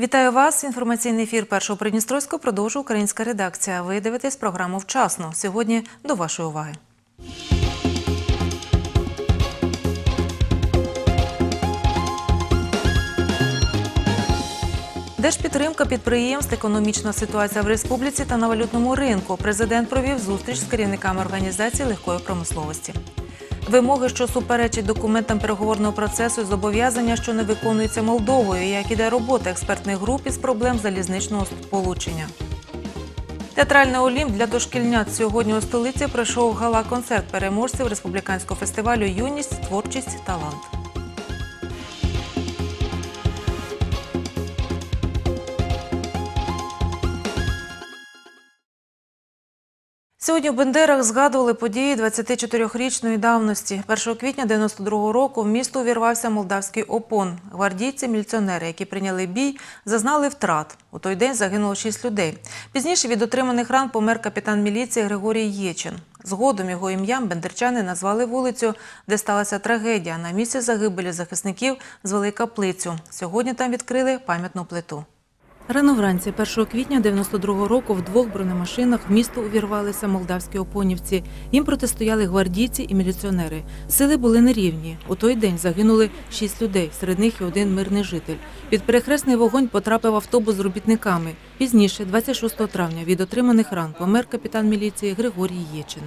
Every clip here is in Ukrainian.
Вітаю вас. Інформаційний ефір першого Придністровського продовжує українська редакція. Ви дивитесь програму вчасно. Сьогодні до вашої уваги. Держпідтримка підприємств, економічна ситуація в республіці та на валютному ринку. Президент провів зустріч з керівниками організації легкої промисловості. Вимоги, що суперечать документам переговорного процесу, зобов'язання, що не виконуються Молдовою, як іде робота експертних груп із проблем залізничного сполучення. Театральний олімп для дошкільнят сьогодні у столиці пройшов гала-концерт переможців республіканського фестивалю Юність, творчість, талант. Сьогодні в Бендерах згадували події 24-річної давності. 1 квітня 92-го року в місто увірвався молдавський ОПОН. Гвардійці-міліціонери, які прийняли бій, зазнали втрат. У той день загинуло 6 людей. Пізніше від отриманих ран помер капітан міліції Григорій Єчин. Згодом його ім'ям бендерчани назвали вулицю, де сталася трагедія. На місці загибелі захисників звели каплицю. Сьогодні там відкрили пам'ятну плиту. Рано вранці 1 квітня 92-го року в двох бронемашинах в місто увірвалися молдавські опонівці. Їм протистояли гвардійці і міліціонери. Сили були нерівні. У той день загинули шість людей, серед них і один мирний житель. Під перехресний вогонь потрапив автобус з робітниками. Пізніше, 26 травня, від отриманих ран помер капітан міліції Григорій Єчин.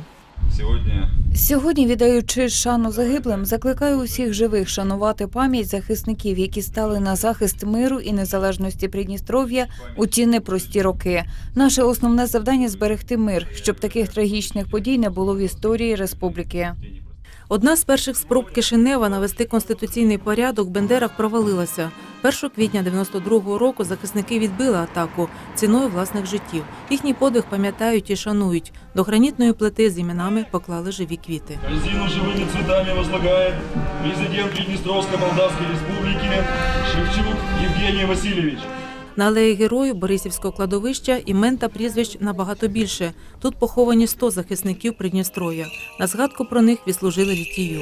Сьогодні Сьогодні, віддаючи шану загиблим, закликаю усіх живих шанувати пам'ять захисників, які стали на захист миру і незалежності Придністров'я у ті непрості роки. Наше основне завдання зберегти мир, щоб таких трагічних подій не було в історії республіки. Одна з перших спроб Кишинева навести конституційний порядок в Бендерах провалилася. 1 квітня 92-го року захисники відбили атаку ціною власних життів. Їхній подвиг пам'ятають і шанують. До гранітної плити з іменами поклали живі квіти. корзину живыми цветами возлагает президент Приднестровской Молдавской Республики Шевчук Евгений Васильевич. На алеї героїв Борисівського кладовища імен та прізвищ набагато більше. Тут поховані 100 захисників Придністров'я. На згадку про них відслужили літію.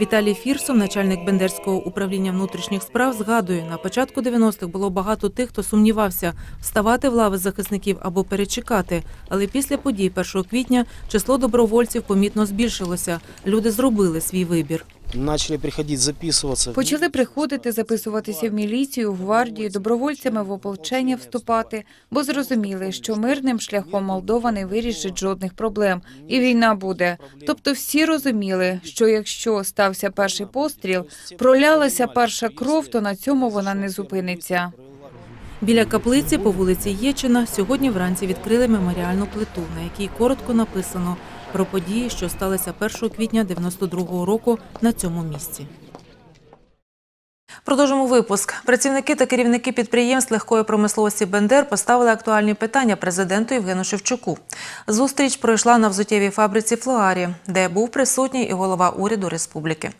Віталій Фірсов, начальник Бендерського управління внутрішніх справ, згадує, на початку 90-х було багато тих, хто сумнівався вставати в лави захисників або перечекати. Але після подій 1 квітня число добровольців помітно збільшилося. Люди зробили свій вибір. Начали приходить записываться. Почали приходити записуватися в міліцію, в гвардію, добровольцями в ополчення вступати, бо зрозуміли, що мирним шляхом Молдова не вирішить жодних проблем, і війна буде. Тобто всі розуміли, що якщо стався перший постріл, пролялася перша кров, то на цьому вона не зупиниться. Біля каплиці по вулиці Єчина сьогодні вранці відкрили меморіальну плиту, на якій коротко написано про події, що сталися 1 квітня 92-го року на цьому місці. Продовжимо випуск. Працівники та керівники підприємств легкої промисловості Бендер поставили актуальні питання президенту Євгену Шевчуку. Зустріч пройшла на взуттєвій фабриці Флоарі, де був присутній і голова уряду республіки.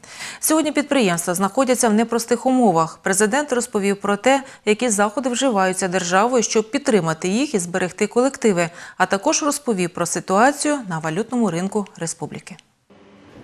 Сьогодні підприємства знаходяться в непростих умовах. Президент розповів про те, які заходи вживаються державою, щоб підтримати їх і зберегти колективи, а також розповів про ситуацію на валютному ринку республіки.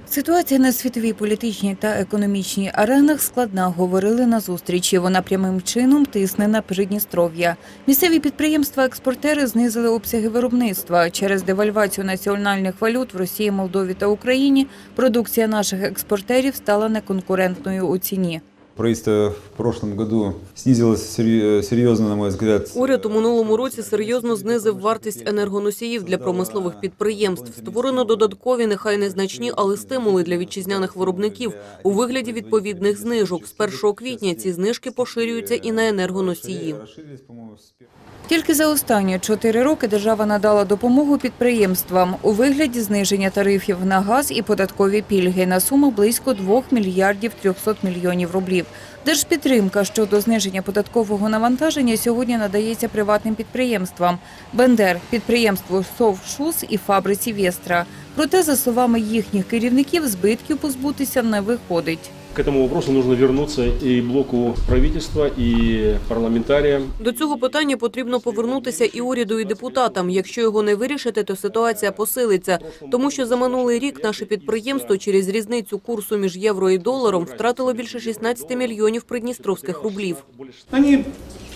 Ситуація на світовій політичній та економічній аренах складна, говорили на зустрічі. Вона прямим чином тисне на Придністров'я. Місцеві підприємства-експортери знизили обсяги виробництва. Через девальвацію національних валют в Росії, Молдові та Україні продукція наших експортерів стала неконкурентною у ціні. Правительство в прошлом году снизилось серьё- серьезно, на мой взгляд, Уряд у минулому році серйозно знизив вартість енергоносіїв для промислових підприємств. Створено додаткові, нехай незначні, але стимули для вітчизняних виробників у вигляді відповідних знижок. З 1 квітня ці знижки поширюються і на енергоносії. Тільки за останні чотири роки держава надала допомогу підприємствам у вигляді зниження тарифів на газ і податкові пільги на суму близько 2 мільярдів 300 мільйонів рублів. Держпідтримка щодо зниження податкового навантаження сьогодні надається приватним підприємствам Бендер, підприємству «Совшус» і фабриці Вєстра. Проте, за словами їхніх керівників, збитків позбутися не виходить. К этому вопросу нужно вернуться и блоку правительства, и парламентаріям. До цього питання потрібно повернутися і уряду, і депутатам. Якщо його не вирішити, то ситуація посилиться. Тому що за минулий рік наше підприємство через різницю курсу між євро і доларом втратило більше 16 мільйонів придністровських рублів. Они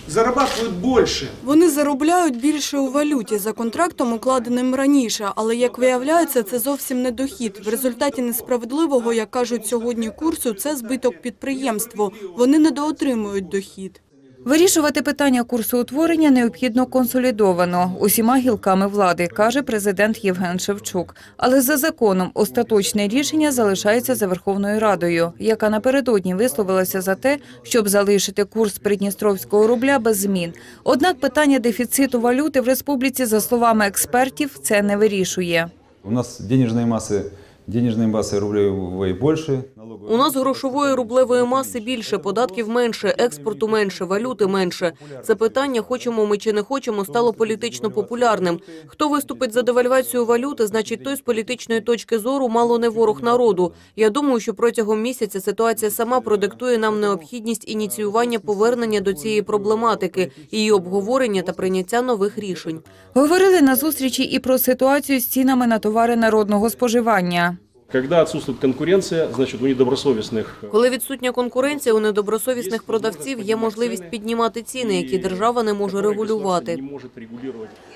зарабатывают больше. Вони заробляють більше у валюті за контрактом, укладеним раніше, але як виявляється, це зовсім не дохід. В результаті несправедливого, як кажуть сьогодні, курсу це збиток підприємству. Вони недоотримують дохід. Вирішувати питання курсу утворення необхідно консолідовано усіма гілками влади, каже президент Євген Шевчук. Але за законом остаточне рішення залишається за Верховною Радою, яка напередодні висловилася за те, щоб залишити курс придністровського рубля без змін. Однак питання дефіциту валюти в республіці, за словами експертів, це не вирішує. У нас денежной массы, денежной массы рублевой больше. У нас грошової рублевої маси більше, податків менше, експорту менше, валюти менше. Це питання, хочемо ми чи не хочемо, стало політично популярним. Хто виступить за девальвацію валюти, значить той з політичної точки зору мало не ворог народу. Я думаю, що протягом місяця ситуація сама продиктує нам необхідність ініціювання повернення до цієї проблематики, її обговорення та прийняття нових рішень. Говорили на зустрічі і про ситуацію з цінами на товари народного споживання. Когда отсутствует конкуренция, значит у недобросовестных Коли відсутня конкуренція, у недобросовісних продавців є можливість піднімати ціни, які держава не може регулювати.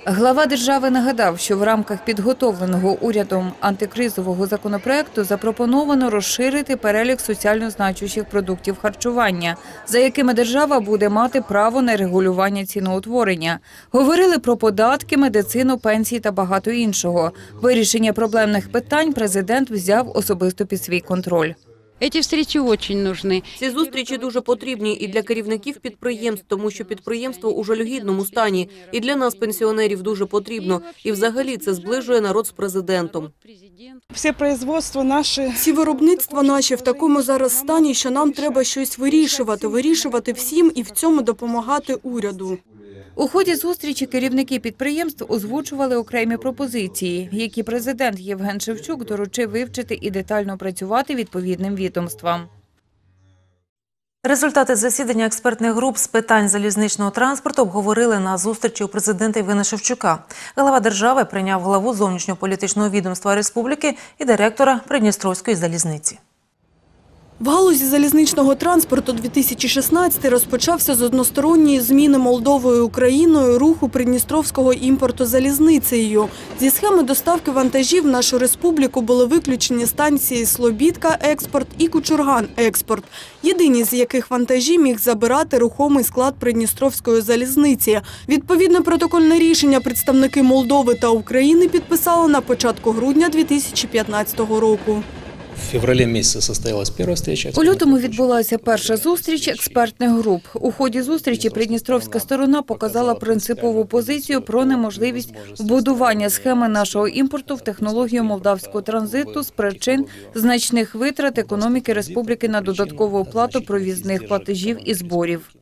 Глава держави нагадав, що в рамках підготовленого урядом антикризового законопроекту запропоновано розширити перелік соціально значущих продуктів харчування, за якими держава буде мати право на регулювання ціноутворення. Говорили про податки, медицину, пенсії та багато іншого. Вирішення проблемних питань президент взяв особисто під свій контроль. Эти встречи очень нужны. Ці зустрічі дуже потрібні і для керівників підприємств, тому що підприємство у жалюгідному стані, і для нас, пенсіонерів, дуже потрібно. І взагалі це зближує народ з президентом. Всі производства наші... Всі виробництва наші в такому зараз стані, що нам треба щось вирішувати, вирішувати всім і в цьому допомагати уряду. У ході зустрічі керівники підприємств озвучували окремі пропозиції, які президент Євген Шевчук доручив вивчити і детально працювати відповідним відомствам. Результати засідання експертних груп з питань залізничного транспорту обговорили на зустрічі у президента Євгена Шевчука. Глава держави прийняв главу зовнішньополітичного відомства республіки і директора Придністровської залізниці. В галузі залізничного транспорту 2016 розпочався з односторонньої зміни Молдовою Україною руху придністровського імпорту залізницею. Зі схеми доставки вантажів в нашу республіку були виключені станції Слобідка Експорт і Кучурган Експорт, єдині з яких вантажі міг забирати рухомий склад Придністровської залізниці. Відповідне протокольне рішення представники Молдови та України підписали на початку грудня 2015 року. В феврале месяце состоялась первая встреча. У лютому відбулася перша зустріч експертних груп. У ході зустрічі придністровська сторона показала принципову позицію про неможливість вбудування схеми нашого імпорту в технологію молдавського транзиту з причин значних витрат економіки республіки на додаткову оплату провізних платежів і зборів.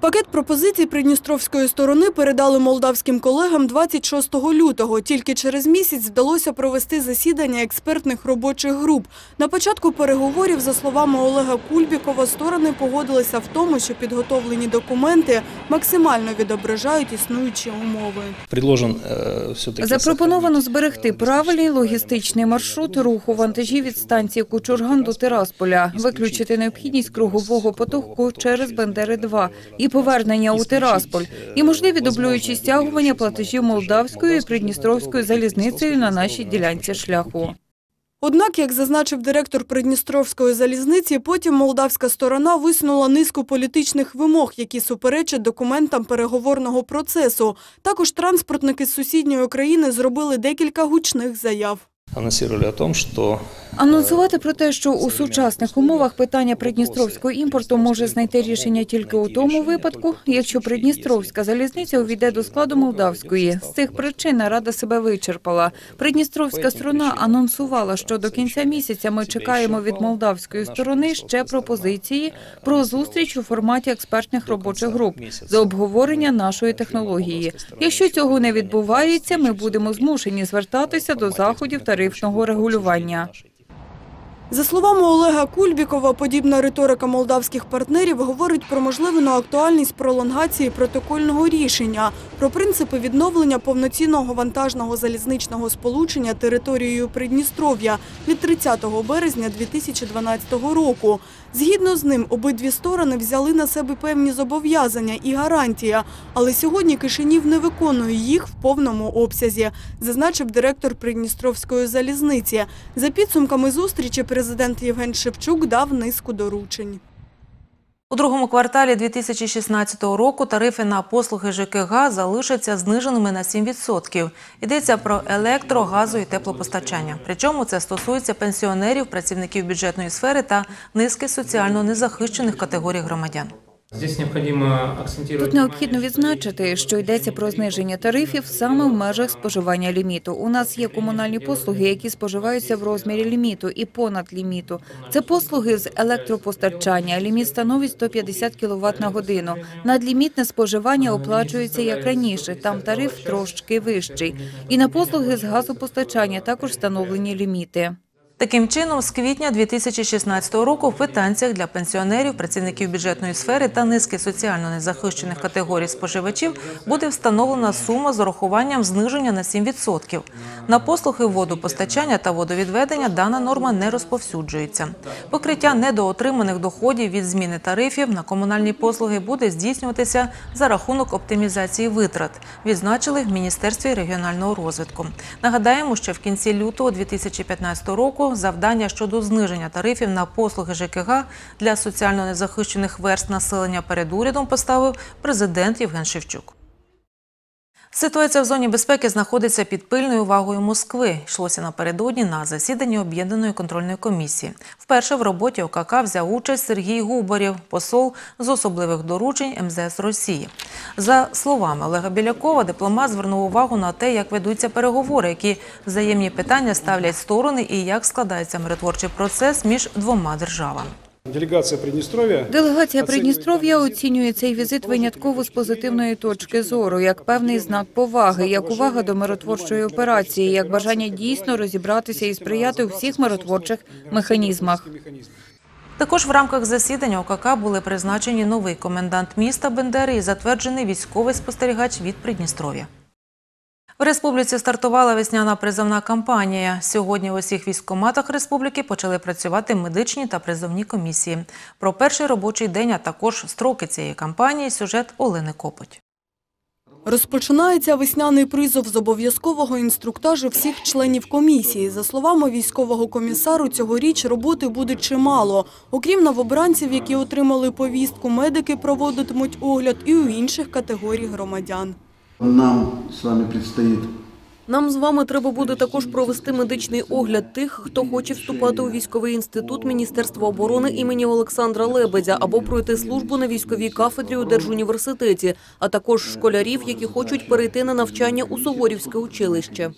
Пакет пропозицій придністровської сторони передали молдавським колегам 26 лютого. Тільки через місяць вдалося провести засідання експертних робочих груп. На початку переговорів, за словами Олега Кульбікова, сторони погодилися в тому, що підготовлені документи максимально відображають існуючі умови. Предложен э. Запропоновано зберегти правильний логістичний маршрут руху вантажів від станції Кучурган до Тирасполя, виключити необхідність кругового потоку через Бендери-2 і повернення у Тирасполь, і можливі дублюючі стягування платежів молдавською і придністровською залізницею на нашій ділянці шляху. Однак, як зазначив директор Придністровської залізниці, потім молдавська сторона висунула низку політичних вимог, які суперечать документам переговорного процесу. Також транспортники з сусідньої країни зробили декілька гучних заяв. Анонсировали о том, что Анонсувати про те, що у сучасних умовах питання придністровського імпорту може знайти рішення тільки у тому випадку, якщо придністровська залізниця увійде до складу молдавської. З цих причин нарада себе вичерпала. Придністровська сторона анонсувала, що до кінця місяця ми чекаємо від молдавської сторони ще пропозиції про зустріч у форматі експертних робочих груп за обговорення нашої технології. Якщо цього не відбувається, ми будемо змушені звертатися до заходів тарифного регулювання. За словами Олега Кульбікова, подібна риторика молдавських партнерів говорить про можливу актуальність пролонгації протокольного рішення, про принципи відновлення повноцінного вантажного залізничного сполучення територією Придністров'я від 30 березня 2012 року. Згідно з ним, обидві сторони взяли на себе певні зобов'язання і гарантії, але сьогодні Кишинів не виконує їх в повному обсязі, зазначив директор Придністровської залізниці. За підсумками зустрічі президент Євген Шевчук дав низку доручень. У другому кварталі 2016 року тарифи на послуги ЖКГ залишаться зниженими на 7%. Йдеться про електро, газу і теплопостачання. Причому це стосується пенсіонерів, працівників бюджетної сфери та низки соціально незахищених категорій громадян. Тут необхідно відзначити, що йдеться про зниження тарифів саме в межах споживання ліміту. У нас є комунальні послуги, які споживаються в розмірі ліміту і понад ліміту. Це послуги з електропостачання. Ліміт становить 150 кВт на годину. Надлімітне споживання оплачується як раніше. Там тариф трошки вищий. І на послуги з газопостачання також встановлені ліміти. Таким чином, з квітня 2016 року в квитанціях для пенсіонерів, працівників бюджетної сфери та низки соціально незахищених категорій споживачів буде встановлена сума з урахуванням зниження на 7%. На послуги водопостачання та водовідведення дана норма не розповсюджується. Покриття недоотриманих доходів від зміни тарифів на комунальні послуги буде здійснюватися за рахунок оптимізації витрат, відзначили в Міністерстві регіонального розвитку. Нагадаємо, що в кінці лютого 2015 року завдання щодо зниження тарифів на послуги ЖКГ для соціально незахищених верст населення перед урядом поставив президент Євген Шевчук. Ситуація в зоні безпеки знаходиться під пильною увагою Москви. Йшлося напередодні на засіданні об'єднаної контрольної комісії. Вперше в роботі ОКК взяв участь Сергій Губарєв, посол з особливих доручень МЗС Росії. За словами Олега Білякова, дипломат звернув увагу на те, як ведуться переговори, які взаємні питання ставлять сторони і як складається миротворчий процес між двома державами. Делегация Приднестровья Делегація Придністров'я оцінює цей візит винятково з позитивної точки зору, як певний знак поваги, як увага до миротворчої операції, як бажання дійсно розібратися і сприяти у всіх миротворчих механізмах. Також в рамках засідання ОКК були призначені новий комендант міста Бендери і затверджений військовий спостерігач від Придністров'я. В республіці стартувала весняна призовна кампанія. Сьогодні в усіх військкоматах республіки почали працювати медичні та призовні комісії. Про перший робочий день, а також строки цієї кампанії сюжет Олени Копоть. Розпочинається весняний призов з обов'язкового інструктажу всіх членів комісії. За словами військового комісару, цьогоріч роботи буде чимало. Окрім новобранців, які отримали повістку, медики проводитимуть огляд і у інших категорій громадян. Нам с вами предстоит Нам з вами треба буде також провести медичний огляд тих, хто хоче вступати у військовий інститут Міністерства оборони імені Олександра Лебедя або пройти службу на військовій кафедрі у Держуніверситеті, а також школярів, які хочуть перейти на навчання у Суворівське училище.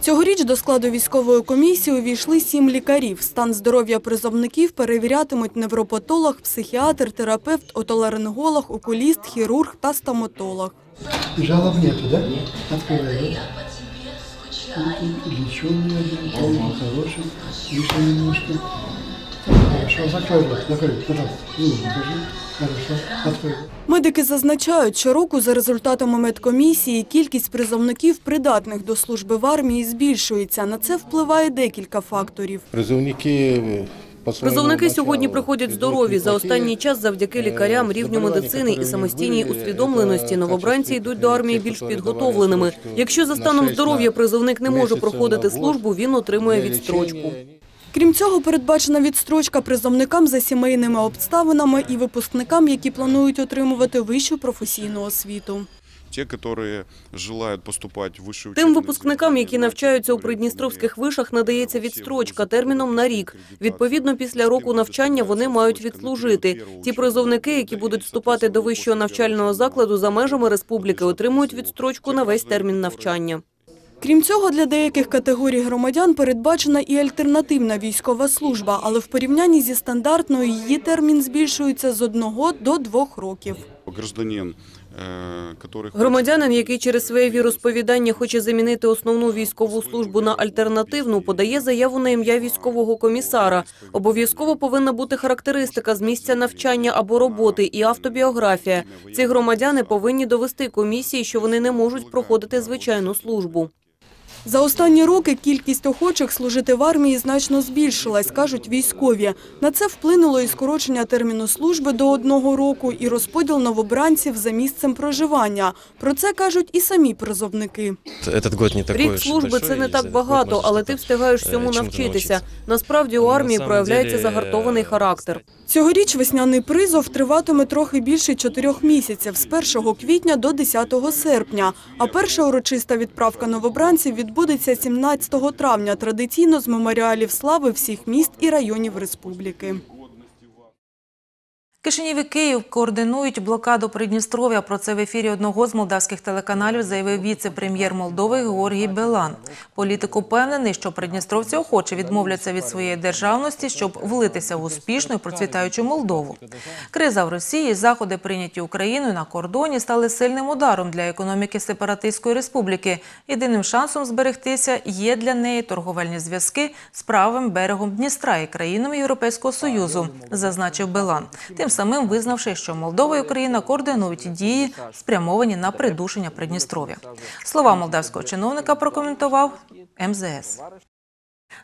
Цьогоріч до складу військової комісії увійшли сім лікарів. Стан здоров'я призовників перевірятимуть невропатолог, психіатр, терапевт, отоларинголог, окуліст, хірург та стоматолог. Жалоб нету, да? Открываю. Лечение, полный, хороший. Выше немножко. Хорошо, закрой рот, закрой, пожалуйста. Ну, покажи. Хорошо, открой. Медики зазначають, щороку за результатами медкомісії кількість призовників, придатних до служби в армії, збільшується. На це впливає декілька факторів. Призывники Призовники сьогодні приходять здорові. За останній час завдяки лікарям, рівню медицини і самостійній усвідомленості новобранці йдуть до армії більш підготовленими. Якщо за станом здоров'я призовник не може проходити службу, він отримує відстрочку. Крім цього, передбачена відстрочка призовникам за сімейними обставинами і випускникам, які планують отримувати вищу професійну освіту. Те, которые желают поступать в высшие Тим учебные випускникам, які заведения, навчаються у которые придністровських имеют вишах, надається відстрочка терміном на рік. Відповідно, після року навчання вони мають відслужити. Ті призовники, які будуть вступати до вищого навчального закладу за межами республіки, отримують відстрочку на весь термін навчання. Крім цього, для деяких категорій громадян передбачена і альтернативна військова служба, але в порівнянні зі стандартною її термін збільшується з одного до двох років. Гражданин э, который Громадянин, який через своє віросповідання хоче замінити основну військову службу на альтернативну, подає заяву на ім'я військового комісара. Обов'язково повинна бути характеристика з місця навчання або роботи і автобіографія. Ці громадяни повинні довести комісії, що вони не можуть проходити звичайну службу. За останні роки кількість охочих служити в армії значно збільшилась, кажуть військові. На це вплинуло і скорочення терміну служби до одного року, і розподіл новобранців за місцем проживання. Про це кажуть і самі призовники. Этот год не такой Рік служби це не так багато, але ти встигаєш е, навчитися. Насправді у армії проявляється загартований характер. Цьогоріч весняний призов триватиме трохи більше чотирьох місяців з 1 квітня до 10 серпня. А перша урочиста відправка новобранців відбудеться 17 травня, традиційно з меморіалів слави всіх міст і районів республіки. Кишинів і Київ координують блокаду Придністров'я. Про це в ефірі одного з молдавських телеканалів заявив віце-прем'єр Молдови Георгій Белан. Політик упевнений, що придністровці охоче відмовляться від своєї державності, щоб влитися в успішну і процвітаючу Молдову. Криза в Росії, заходи прийняті Україною на кордоні, стали сильним ударом для економіки сепаратистської республіки. Єдиним шансом зберегтися є для неї торговельні зв'язки з правим берегом Дністра і країнами Європейського союзу, зазначив Белан. Тим самим визнавши, що Молдова і Україна координують дії, спрямовані на придушення Придністров'я. Слова молдавського чиновника прокоментував МЗС.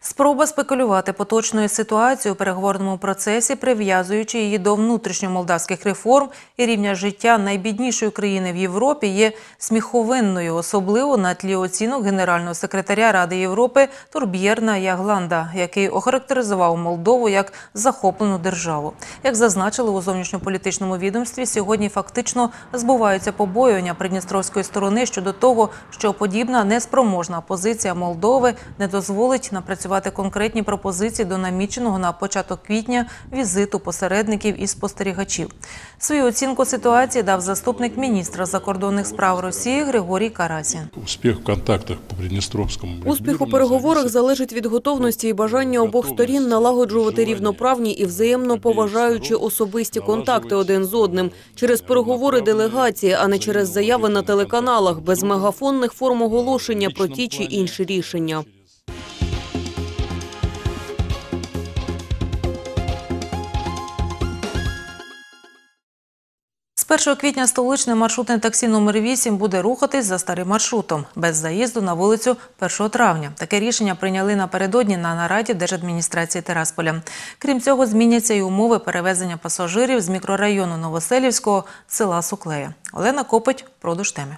Спроба спекулювати поточною ситуацією у переговорному процесі, прив'язуючи її до внутрішньомолдавських реформ і рівня життя найбіднішої країни в Європі, є сміховинною, особливо на тлі оцінок генерального секретаря Ради Європи Турб'єрна Ягланда, який охарактеризував Молдову як захоплену державу. Як зазначили у зовнішньополітичному відомстві, сьогодні фактично збуваються побоювання придністровської сторони щодо того, що подібна неспроможна позиція Молдови не дозволить напрацювати конкретні пропозиції до наміченого на початок квітня візиту посередників і спостерігачів. Свою оцінку ситуації дав заступник міністра закордонних справ Росії Григорій Карасін. Успех в контактах по Приднестровскому Успіх у переговорах залежить від готовності і бажання обох сторін налагоджувати рівноправні і взаємно поважаючі особисті контакти один з одним через переговори делегації, а не через заяви на телеканалах без мегафонних форм оголошення про ті чи інші рішення. З 1 квітня столичне маршрутне таксі номер 8 буде рухатись за старим маршрутом, без заїзду на вулицю 1 травня. Таке рішення прийняли напередодні на нараді Держадміністрації Терасполя. Крім цього, зміняться і умови перевезення пасажирів з мікрорайону Новоселівського села Суклея. Олена Копить, продуж теми.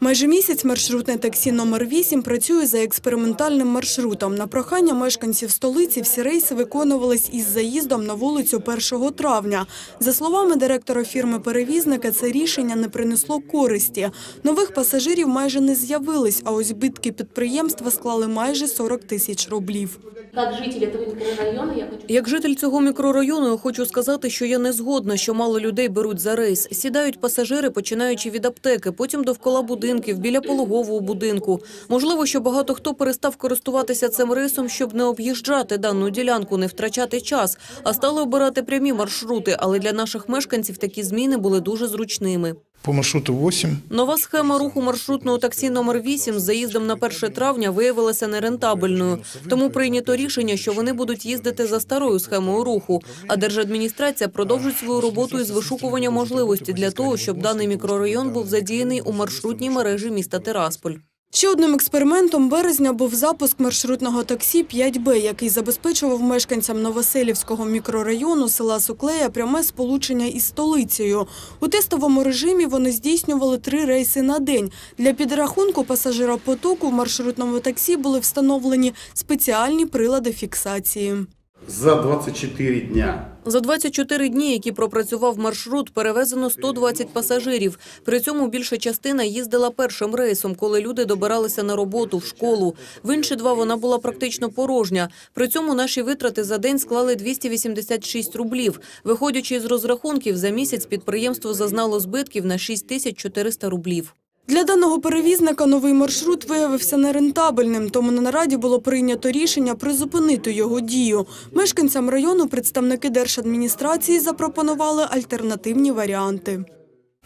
Майже місяць маршрутне таксі номер 8 працює за експериментальним маршрутом. На прохання мешканців столиці всі рейси виконувались із заїздом на вулицю 1 травня. За словами директора фірми-перевізника, це рішення не принесло користі. Нових пасажирів майже не з'явились, а ось збитки підприємства склали майже 40 тисяч рублів. Как житель этого микрорайона я хочу... Як житель цього мікрорайону, я хочу сказати, що я не згодна, що мало людей беруть за рейс. Сідають пасажири, починаючи від аптеки, потім довкола будинків, біля пологового будинку. Можливо, що багато хто перестав користуватися цим рисом, щоб не об'їжджати дану ділянку, не втрачати час, а стали обирати прямі маршрути. Але для наших мешканців такі зміни були дуже зручними. По маршруту 8 Нова схема руху маршрутного таксі номер 8 з заїздом на 1 травня виявилася нерентабельною. Тому прийнято рішення, що вони будуть їздити за старою схемою руху. А держадміністрація продовжить свою роботу із вишукування можливості для того, щоб даний мікрорайон був задіяний у маршрутній мережі міста Тирасполь. Ще одним експериментом березня був запуск маршрутного таксі 5Б, який забезпечував мешканцям Новоселівського мікрорайону села Суклея пряме сполучення із столицею. У тестовому режимі вони здійснювали три рейси на день. Для підрахунку пасажиропотоку в маршрутному таксі були встановлені спеціальні прилади фіксації. За 24 дня За 24 дні, які пропрацював маршрут, перевезено 120 пасажирів. При цьому більша частина їздила першим рейсом, коли люди добиралися на роботу, в школу. В інші два вона була практично порожня. При цьому наші витрати за день склали 286 рублів. Виходячи з розрахунків, за місяць підприємство зазнало збитків на 6400 рублів. Для даного перевізника новий маршрут виявився нерентабельним, тому на нараді було прийнято рішення призупинити його дію. Мешканцям району представники держадміністрації запропонували альтернативні варіанти.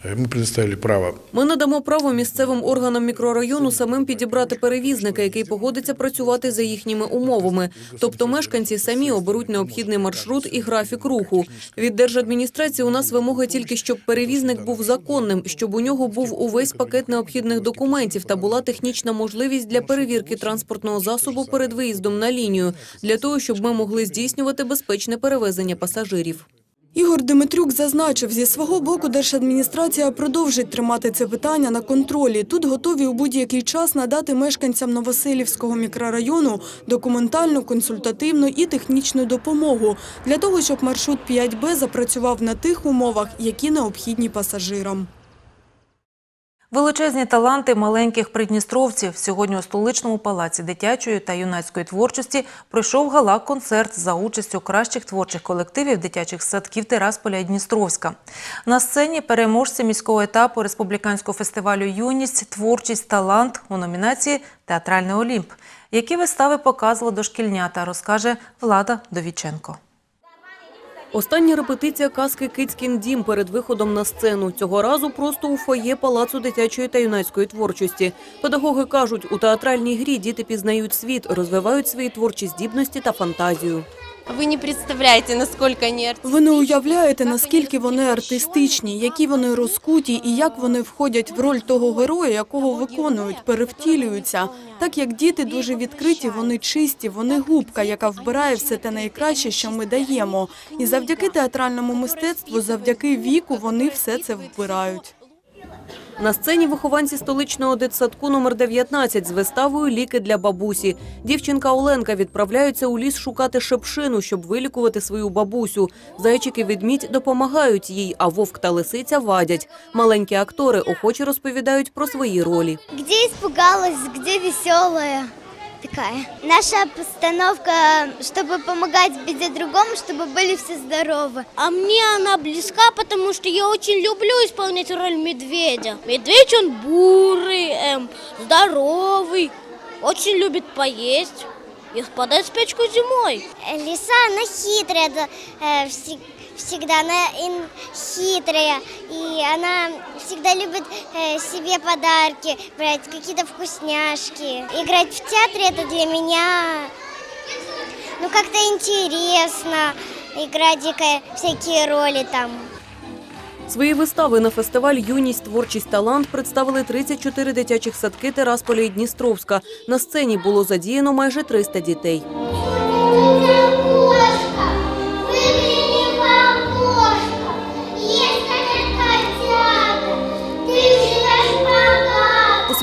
Мы предоставили право Ми надамо право місцевим органам мікрорайону самим підібрати перевізника, який погодиться працювати за їхніми умовами. Тобто мешканці самі оберуть необхідний маршрут і графік руху. Від держадміністрації у нас вимога тільки, щоб перевізник був законним, щоб у нього був увесь пакет необхідних документів та була технічна можливість для перевірки транспортного засобу перед виїздом на лінію, для того, щоб ми могли здійснювати безпечне перевезення пасажирів. Ігор Дмитрюк зазначив, зі свого боку держадміністрація продовжить тримати це питання на контролі. Тут готові у будь-який час надати мешканцям Новоселівського мікрорайону документальну, консультативну і технічну допомогу для того, щоб маршрут 5Б запрацював на тих умовах, які необхідні пасажирам. Величезні таланти маленьких придністровців. Сьогодні у столичному палаці дитячої та юнацької творчості пройшов гала-концерт за участю кращих творчих колективів дитячих садків Тирасполя і Дністровська. На сцені переможці міського етапу республіканського фестивалю Юність, творчість, талант у номінації Театральний Олімп. Які вистави показувала дошкільнята, розкаже Влада Довіченко. Остання репетиція казки «Кицькін дім» перед виходом на сцену. Цього разу просто у фоє Палацу дитячої та юнацької творчості. Педагоги кажуть, у театральній грі діти пізнають світ, розвивають свої творчі здібності та фантазію. Ви не представляєте, наскільки вони. Ви не уявляєте, наскільки вони артистичні, які вони розкуті і як вони входять в роль того героя, якого виконують, перевтілюються. Так як діти дуже відкриті, вони чисті, вони губка, яка вбирає все те найкраще, що ми даємо. І завдяки театральному мистецтву, завдяки віку, вони все це вбирають. На сцені вихованці столичного дитсадку номер 19 з виставою «Ліки для бабусі». Дівчинка Оленка відправляються у ліс шукати шепшину, щоб вилікувати свою бабусю. Зайчики відмідь допомагають їй, а вовк та лисиця вадять. Маленькі актори охоче розповідають про свої ролі. Де спугалась, де веселая такая. Наша постановка, чтобы помогать беде другому, чтобы были все здоровы. А мне она близка, потому что я очень люблю исполнять роль медведя. Медведь он бурый, эм, здоровый, очень любит поесть и впадает в спячку зимой. Лиса, она хитрая, да, э, всег- всегда она хитрая, и она всегда любит э, себе подарки брать, какие-то вкусняшки. Играть в театре это для меня, ну как-то интересно, играть всякие роли там. Свої вистави на фестиваль «Юність, творчість, талант» представили 34 дитячих садки Терасполя і Дністровська. На сцені було задіяно майже 300 дітей.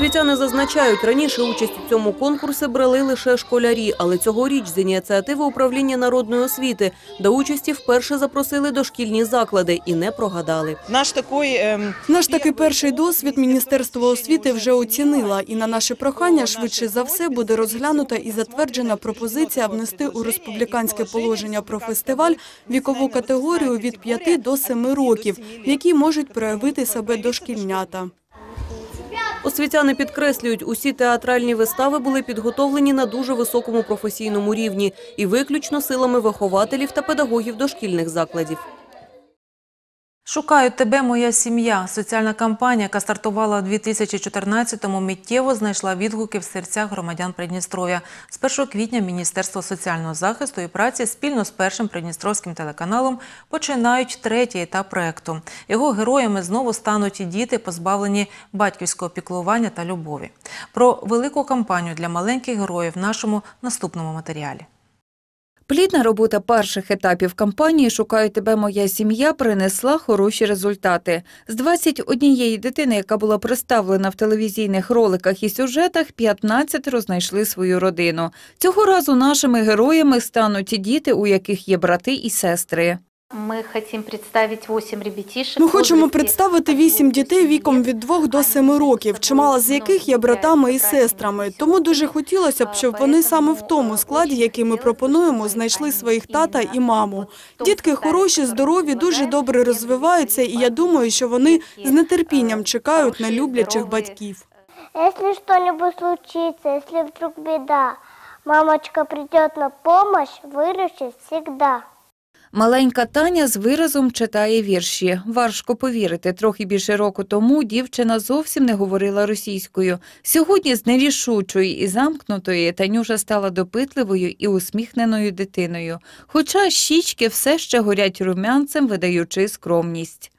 Освітяни зазначають, раніше участь у цьому конкурсі брали лише школярі, але цьогоріч з ініціативи управління народної освіти до участі вперше запросили дошкільні заклади і не прогадали. Наш такий, Наш такий перший досвід Міністерство освіти вже оцінило, і на наше прохання швидше за все буде розглянута і затверджена пропозиція внести у республіканське положення про фестиваль вікову категорію від 5 до 7 років, в якій можуть проявити себе дошкільнята. Освітяни підкреслюють, усі театральні вистави були підготовлені на дуже високому професійному рівні і виключно силами вихователів та педагогів дошкільних закладів. Шукаю тебе, моя сім'я. Соціальна кампанія, яка стартувала у 2014-му, миттєво знайшла відгуки в серцях громадян Придністров'я. З 1 квітня Міністерство соціального захисту і праці спільно з першим придністровським телеканалом починають третій етап проекту. Його героями знову стануть і діти, позбавлені батьківського піклування та любові. Про велику кампанію для маленьких героїв в нашому наступному матеріалі. Плідна робота перших етапів кампанії «Шукаю тебе, моя сім'я» принесла хороші результати. З 21 дитини, яка була представлена в телевізійних роликах і сюжетах, 15 рознайшли свою родину. Цього разу нашими героями стануть діти, у яких є брати і сестри. Ми хочемо представити 8 ребятишек. Ми хочемо представити вісім дітей віком від 2 до 7 років, чимало з яких є братами і сестрами. Тому дуже хотілося б, щоб вони саме в тому складі, який ми пропонуємо, знайшли своїх тата і маму. Дітки хороші, здорові, дуже добре розвиваються, і я думаю, що вони з нетерпінням чекають на люблячих батьків. Если что-нибудь случится, если вдруг беда, мамочка придет на помощь, выручит всегда. Маленька Таня з виразом читає вірші. Важко повірити, трохи більше року тому дівчина зовсім не говорила російською. Сьогодні з нерішучої і замкнутої Танюша стала допитливою і усміхненою дитиною. Хоча щічки все ще горять румянцем, видаючи скромність.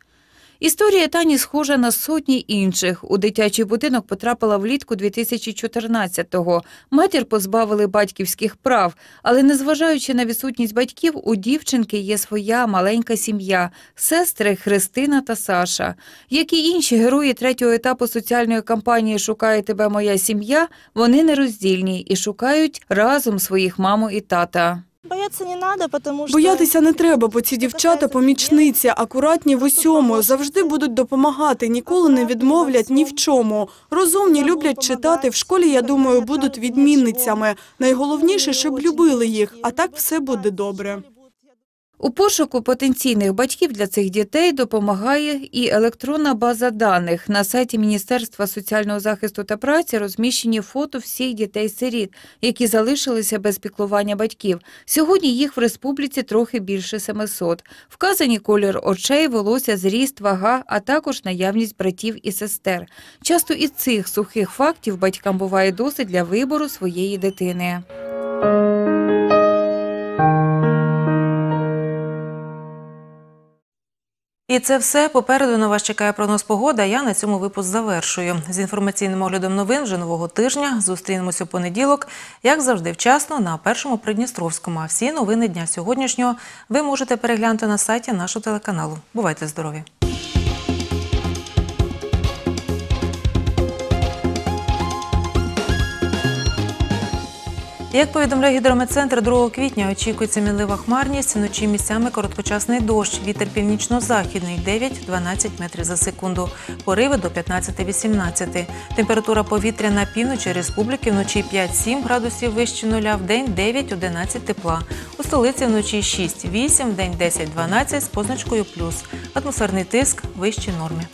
Історія Тані схожа на сотні інших. У дитячий будинок потрапила влітку 2014-го. Матір позбавили батьківських прав, але незважаючи на відсутність батьків, у дівчинки є своя маленька сім'я – сестри Христина та Саша. Як і інші герої третього етапу соціальної кампанії «Шукає тебе моя сім'я», вони нероздільні і шукають разом своїх маму і тата. Бояться не треба, тому що... Боятися не треба, бо ці дівчата помічниці, акуратні в усьому, завжди будуть допомагати, ніколи не відмовлять ні в чому. Розумні, люблять читати, в школі, я думаю, будуть відмінницями. Найголовніше, щоб любили їх, а так все буде добре. У пошуку потенційних батьків для цих дітей допомагає і електронна база даних. На сайті Міністерства соціального захисту та праці розміщені фото всіх дітей-сиріт, які залишилися без піклування батьків. Сьогодні їх в республіці трохи більше 700. Вказані колір очей, волосся, зріст, вага, а також наявність братів і сестер. Часто і цих сухих фактів батькам буває досить для вибору своєї дитини. І це все. Попереду на вас чекає прогноз погода. Я на цьому випуск завершую. З інформаційним оглядом новин вже нового тижня. Зустрінемося у понеділок, як завжди, вчасно на першому Придністровському. А всі новини дня сьогоднішнього ви можете переглянути на сайті нашого телеканалу. Бувайте здорові! Як повідомляє гідрометцентр, 2 квітня очікується мінлива хмарність, вночі місцями короткочасний дощ, вітер північно-західний 9-12 метрів за секунду, пориви до 15-18. Температура повітря на півночі республіки вночі 5-7 градусів вище нуля, в день 9-11 тепла. У столиці вночі 6-8, в день 10-12 з позначкою плюс. Атмосферний тиск вище норми.